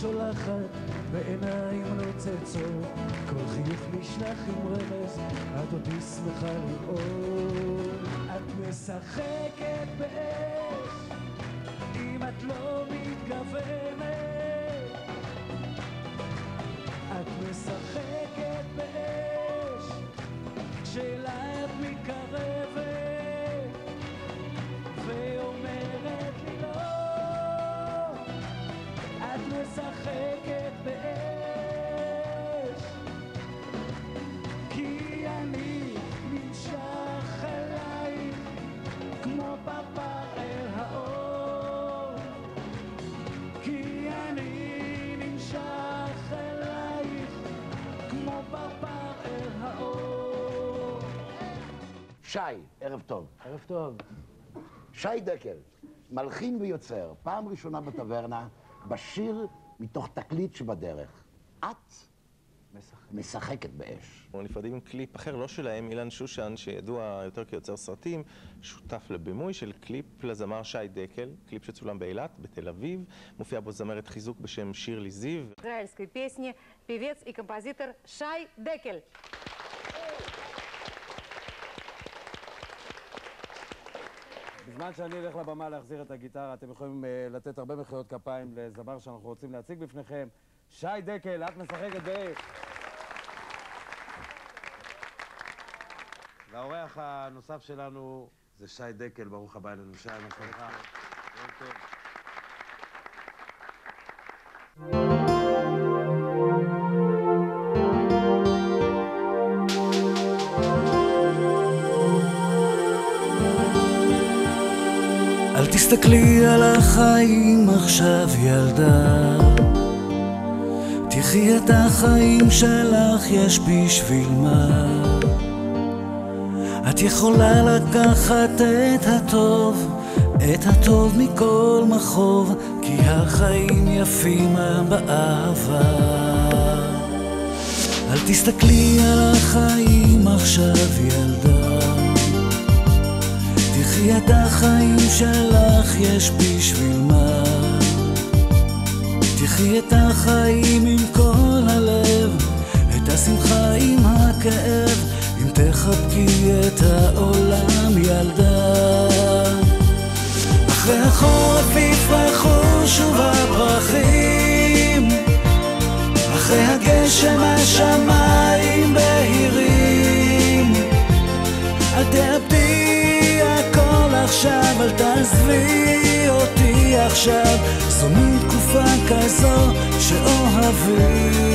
שולחת בעיניים נוצצות. כל חיוך נשלח עם רמז את אותי שמחה לראות. את משחקת באש אם את לא מתכוונת את משחקת שי, ערב טוב. ערב טוב. שי דקל, מלחין ויוצר, פעם ראשונה בטברנה, בשיר מתוך תקליט שבדרך. את משחקת באש. אנחנו נפרדים עם קליפ אחר, לא שלהם, אילן שושן, שידוע יותר כיוצר סרטים, שותף לבימוי של קליפ לזמר שי דקל, קליפ שצולם באילת, בתל אביב, מופיע בו זמרת חיזוק בשם שירלי זיו. израильской песни певец и композитор Шай Декель. בזמן שאני אלך לבמה להחזיר את הגיטרה, אתם יכולים uh, לתת הרבה מחיאות כפיים לזמר שאנחנו רוצים להציג בפניכם. שי דקל, את משחקת באש. והאורח הנוסף שלנו זה שי דקל, ברוך הבא אלינו. שי, מה שלומך? ערב טוב. אל תסתכלי על החיים עכשיו ילדה. תחי את החיים שלך יש בשביל מה. את יכולה לקחת את הטוב את הטוב מכל מכאוב כי החיים יפים באהבה. אל תסתכלי על החיים עכשיו ילדה תחי את החיים שלך יש בשביל מה? תחי את החיים עם כל הלב את השמחה עם הכאב אם תחבקי את העולם ילדה. אחרי החורף יפרחו שוב הפרחים אחרי הגשם השמיים תעזבי אותי עכשיו. זו מין תקופה כזו שאוהבים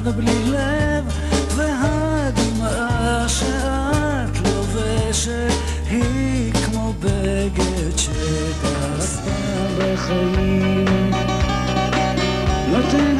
אחד בלי לב והדמעה שאת לובשת היא כמו בגד שדסה בחיים. נותן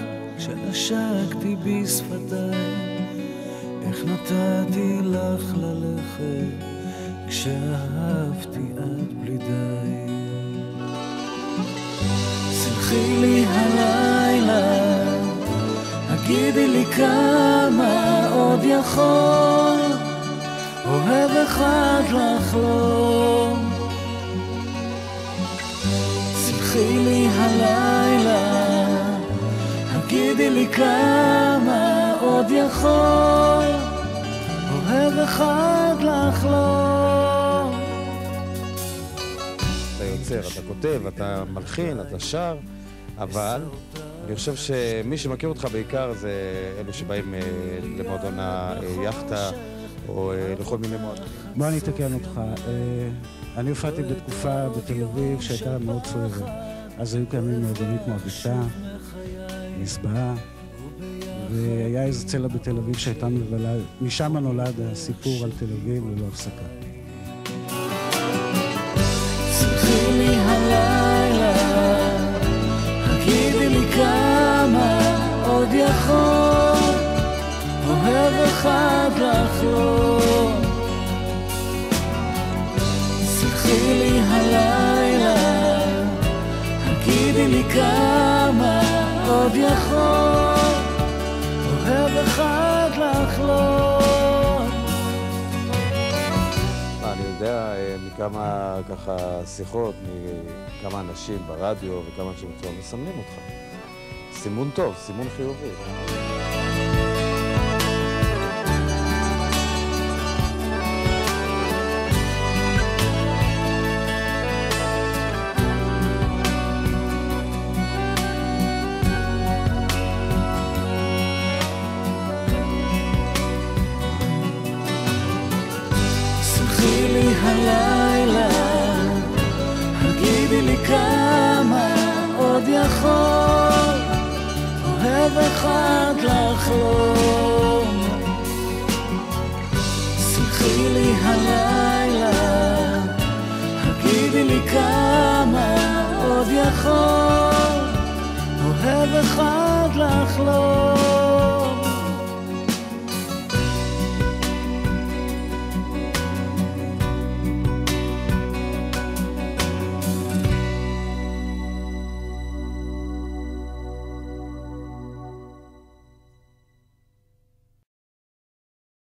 כשנשקתי בשפתיי, איך נתתי לך ללכת, כשאהבתי עד בלי די. סלחי לי הלילה, הגידי לי כמה עוד יכול אוהב אחד לחלום. סלחי לי הלילה, הגידי לי כמה עוד יכול אוהב אחד לחלום. אתה יוצר, אתה כותב, אתה מלחין, אתה שר, אבל אני חושב שמי שמכיר אותך בעיקר זה אלו שבאים אה, למועדון היאכטה או אה, לכל מיני מועדונים. בוא אני אתקן אותך. אה, אני הופעתי בתקופה בתל אביב שהייתה מאוד סוערת. אז היו קיימים מועדונים כמו הביתה, מזבעה, והיה איזה צלע בתל אביב שהייתה מבלה, משם נולד הסיפור על תל אביב ללא הפסקה. אחד. עוד יכול אוהב אחד לחלום. אני יודע אה, מכמה ככה שיחות, מכמה אנשים ברדיו וכמה אנשים בצורה מסמנים אותך. סימון טוב, סימון חיובי. הלילה, הגידי לי כמה עוד יכול אוהב אחד לחלום. סלחי לי הלילה, הגידי לי כמה עוד יכול אוהב אחד לחלום.